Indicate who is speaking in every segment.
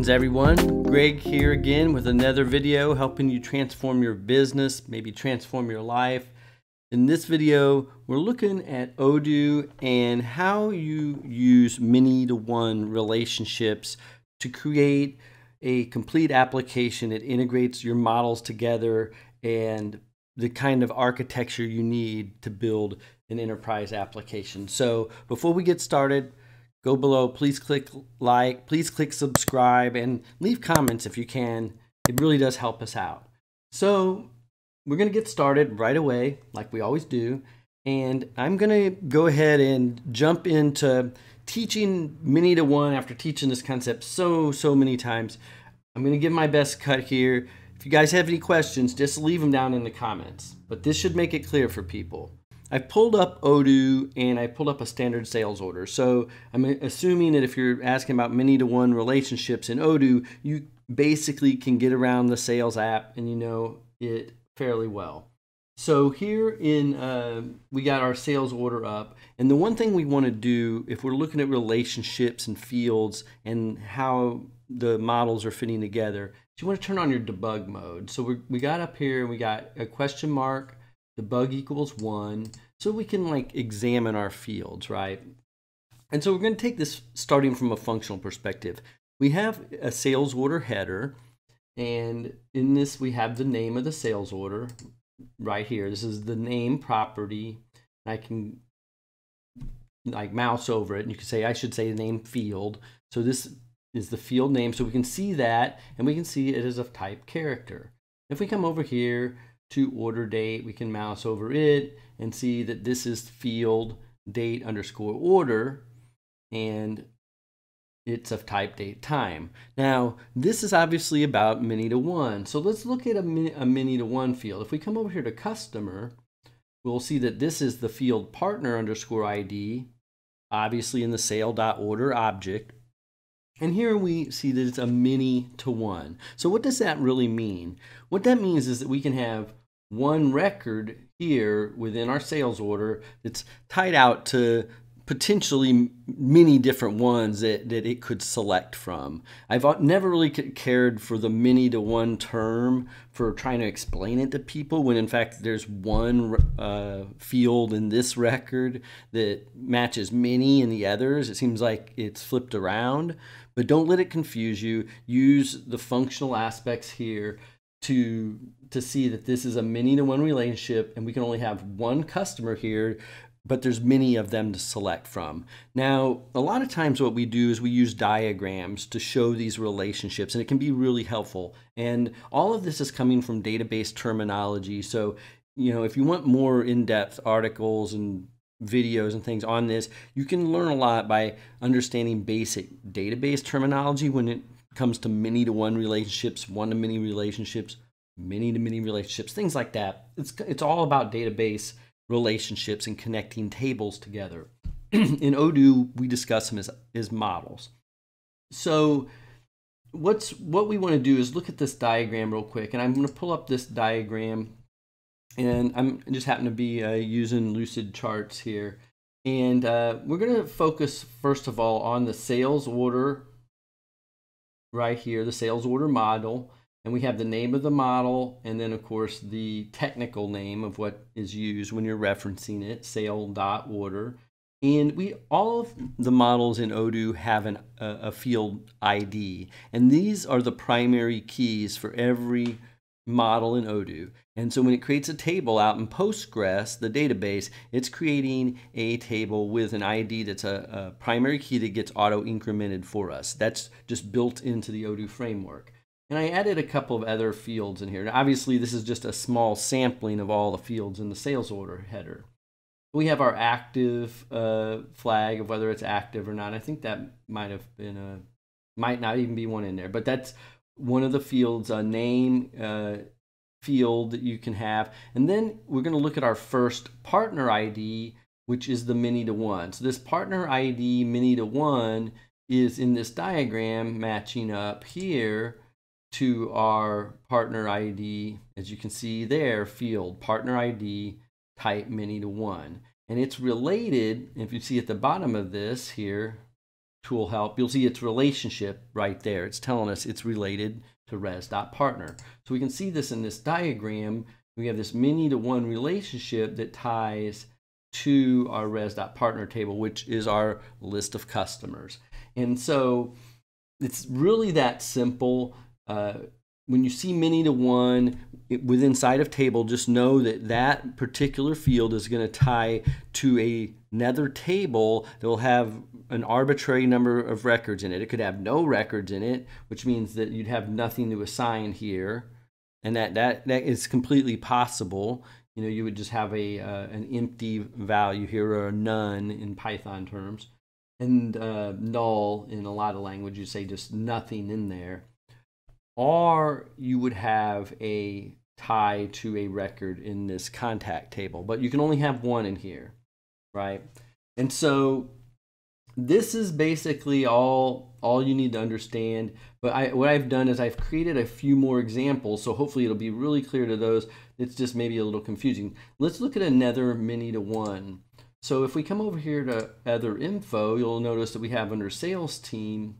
Speaker 1: Greetings everyone, Greg here again with another video helping you transform your business, maybe transform your life. In this video, we're looking at Odoo and how you use many to one relationships to create a complete application that integrates your models together and the kind of architecture you need to build an enterprise application. So before we get started, go below. Please click like, please click subscribe, and leave comments if you can. It really does help us out. So we're going to get started right away, like we always do. And I'm going to go ahead and jump into teaching many to one after teaching this concept so, so many times. I'm going to give my best cut here. If you guys have any questions, just leave them down in the comments. But this should make it clear for people. I pulled up Odoo and I pulled up a standard sales order. So I'm assuming that if you're asking about many to one relationships in Odoo, you basically can get around the sales app and you know it fairly well. So here in, uh, we got our sales order up. And the one thing we want to do if we're looking at relationships and fields and how the models are fitting together, you want to turn on your debug mode. So we we got up here, and we got a question mark, debug equals one, so we can like examine our fields, right? And so we're going to take this starting from a functional perspective. We have a sales order header, and in this we have the name of the sales order right here. This is the name property. I can like mouse over it, and you can say I should say the name field. So this is the field name, so we can see that, and we can see it is of type character. If we come over here to order date. We can mouse over it and see that this is field date underscore order and it's of type date time. Now, this is obviously about many to one. So let's look at a many, a many to one field. If we come over here to customer, we'll see that this is the field partner underscore ID, obviously in the sale.order object. And here we see that it's a many to one. So what does that really mean? What that means is that we can have one record here within our sales order that's tied out to potentially many different ones that, that it could select from. I've never really cared for the many to one term for trying to explain it to people when in fact there's one uh, field in this record that matches many in the others. It seems like it's flipped around, but don't let it confuse you. Use the functional aspects here to to see that this is a many to one relationship and we can only have one customer here but there's many of them to select from. Now, a lot of times what we do is we use diagrams to show these relationships and it can be really helpful. And all of this is coming from database terminology. So, you know, if you want more in-depth articles and videos and things on this, you can learn a lot by understanding basic database terminology when it comes to many to one relationships, one to many relationships, many to many relationships, things like that. It's, it's all about database relationships and connecting tables together. In Odoo, we discuss them as, as models. So what's what we want to do is look at this diagram real quick, and I'm going to pull up this diagram, and I'm just happen to be uh, using Lucidcharts here. And uh, we're going to focus, first of all, on the sales order right here, the sales order model. And we have the name of the model, and then, of course, the technical name of what is used when you're referencing it, sale.order. And we all of the models in Odoo have an, a, a field ID. And these are the primary keys for every model in Odoo. And so when it creates a table out in Postgres, the database, it's creating a table with an ID that's a, a primary key that gets auto incremented for us. That's just built into the Odoo framework. And I added a couple of other fields in here. Now, obviously, this is just a small sampling of all the fields in the sales order header. We have our active uh, flag of whether it's active or not. I think that might have been a, might not even be one in there, but that's one of the fields, a name uh, field that you can have. And then we're going to look at our first partner ID, which is the many to one. So this partner ID many to one is in this diagram matching up here to our partner ID, as you can see there, field partner ID type many to one. And it's related, if you see at the bottom of this here, tool help, you'll see its relationship right there. It's telling us it's related to res.partner. So we can see this in this diagram. We have this many to one relationship that ties to our res.partner table, which is our list of customers. And so it's really that simple. Uh, when you see many to one it, with inside of table, just know that that particular field is going to tie to a, another table that will have an arbitrary number of records in it. It could have no records in it, which means that you'd have nothing to assign here. And that, that, that is completely possible. You know, you would just have a uh, an empty value here or none in Python terms. And uh, null in a lot of languages, say just nothing in there. Or you would have a tie to a record in this contact table, but you can only have one in here, right? And so this is basically all all you need to understand but I, what I've done is I've created a few more examples so hopefully it'll be really clear to those. It's just maybe a little confusing. Let's look at another many to one. So if we come over here to other info you'll notice that we have under sales team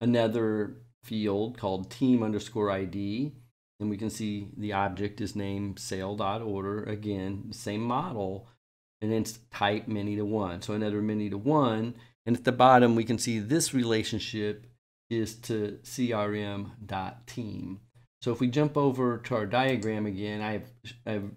Speaker 1: another field called team underscore ID and we can see the object is named sale.order again same model and then type many to one so another many to one and at the bottom, we can see this relationship is to crm.team. So if we jump over to our diagram again, I've, I've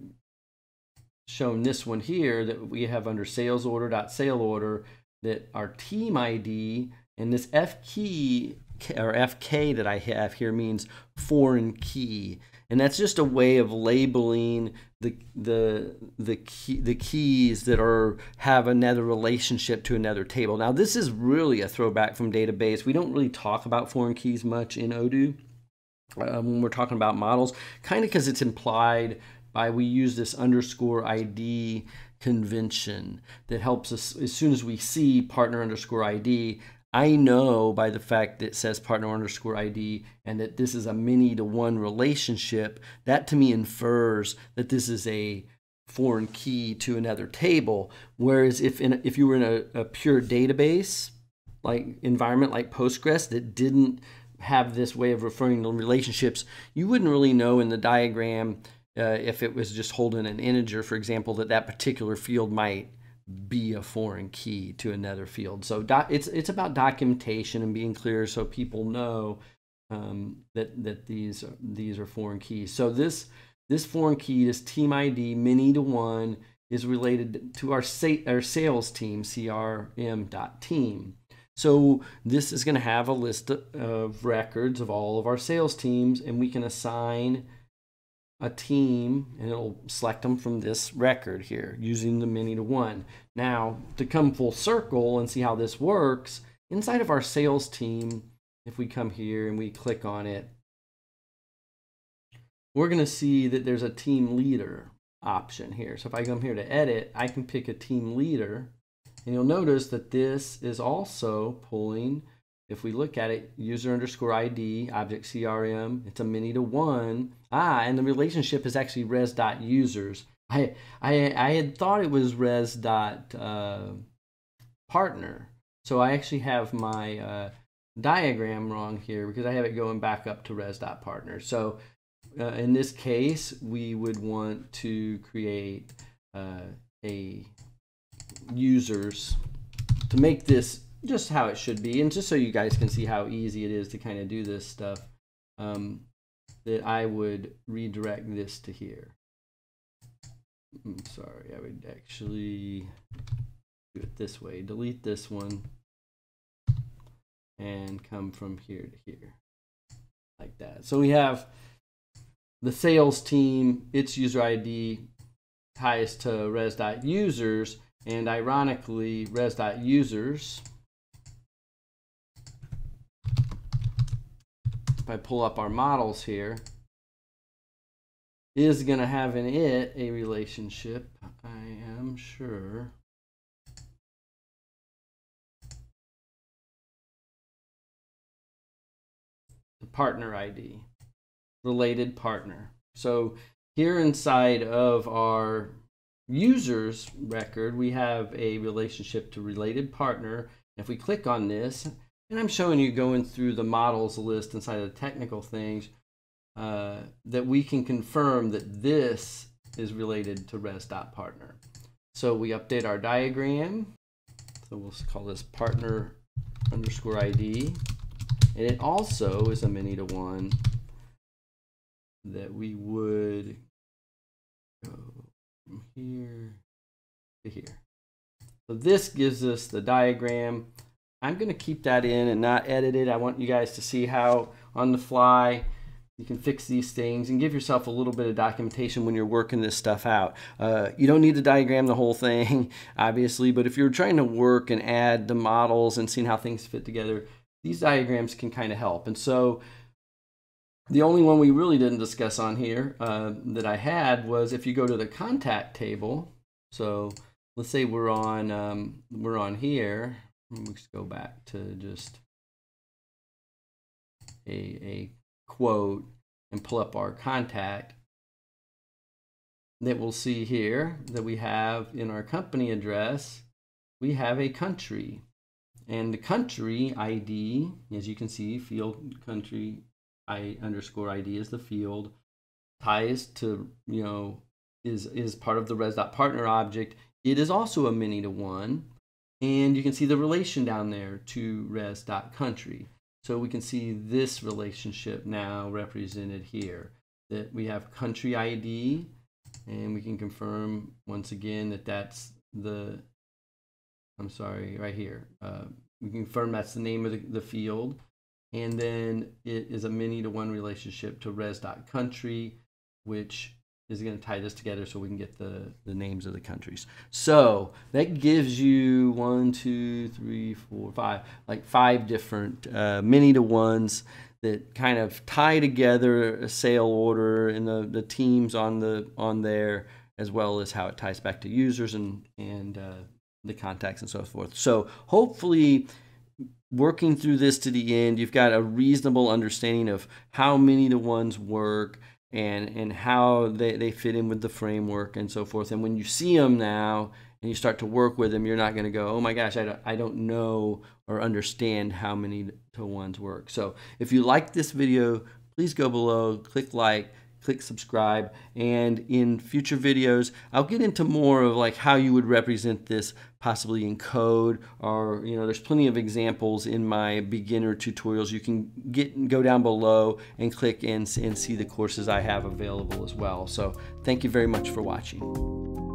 Speaker 1: shown this one here that we have under sales order dot sale order that our team ID and this F key or FK that I have here means foreign key. And that's just a way of labeling the the the key, the keys that are have another relationship to another table. Now this is really a throwback from database. We don't really talk about foreign keys much in Odoo uh, when we're talking about models, kind of because it's implied by we use this underscore ID convention that helps us as soon as we see partner underscore ID I know by the fact that it says partner underscore ID and that this is a many to one relationship, that to me infers that this is a foreign key to another table. Whereas if in, if you were in a, a pure database like environment like Postgres that didn't have this way of referring to relationships, you wouldn't really know in the diagram uh, if it was just holding an integer, for example, that that particular field might be a foreign key to another field. So it's it's about documentation and being clear so people know um, that that these these are foreign keys. So this this foreign key, this team ID many to one, is related to our sa- our sales team crm.team. So this is going to have a list of records of all of our sales teams, and we can assign a team and it'll select them from this record here using the many to one. Now, to come full circle and see how this works, inside of our sales team, if we come here and we click on it, we're going to see that there's a team leader option here. So if I come here to edit, I can pick a team leader and you'll notice that this is also pulling if we look at it, user underscore ID, object CRM, it's a many to one. Ah, and the relationship is actually res dot users. I, I, I had thought it was res dot uh, partner. So I actually have my uh, diagram wrong here because I have it going back up to res dot partner. So uh, in this case, we would want to create uh, a users to make this just how it should be, and just so you guys can see how easy it is to kind of do this stuff, um, that I would redirect this to here. I'm mm, sorry, I would actually do it this way. Delete this one and come from here to here like that. So we have the sales team, its user ID ties to res.users, and ironically, res.users I pull up our models here, is going to have in it a relationship, I am sure. The partner ID, related partner. So here inside of our users record, we have a relationship to related partner If we click on this, and I'm showing you going through the models list inside of the technical things, uh, that we can confirm that this is related to res.partner. So we update our diagram. So we'll call this partner underscore ID. And it also is a many to one that we would go from here to here. So this gives us the diagram. I'm going to keep that in and not edit it. I want you guys to see how on the fly you can fix these things and give yourself a little bit of documentation when you're working this stuff out. Uh, you don't need to diagram the whole thing, obviously, but if you're trying to work and add the models and seeing how things fit together, these diagrams can kind of help. And so the only one we really didn't discuss on here uh, that I had was if you go to the contact table. So let's say we're on um, we're on here. Let's go back to just a, a quote and pull up our contact that we'll see here that we have in our company address, we have a country. And the country ID, as you can see, field country I underscore ID is the field, ties to, you know, is, is part of the res.partner object. It is also a many to one. And you can see the relation down there to res.country. So we can see this relationship now represented here. That we have country ID, and we can confirm once again that that's the, I'm sorry, right here. Uh, we confirm that's the name of the, the field. And then it is a many to one relationship to res.country, which is going to tie this together so we can get the, the names of the countries. So that gives you one, two, three, four, five, like five different uh, many to ones that kind of tie together a sale order and the, the teams on the on there as well as how it ties back to users and and uh, the contacts and so forth. So hopefully working through this to the end, you've got a reasonable understanding of how many to ones work, and and how they, they fit in with the framework and so forth. And when you see them now and you start to work with them you're not going to go oh my gosh I don't, I don't know or understand how many to ones work. So if you like this video please go below click like click subscribe and in future videos I'll get into more of like how you would represent this possibly in code or you know there's plenty of examples in my beginner tutorials. You can get go down below and click and, and see the courses I have available as well. So thank you very much for watching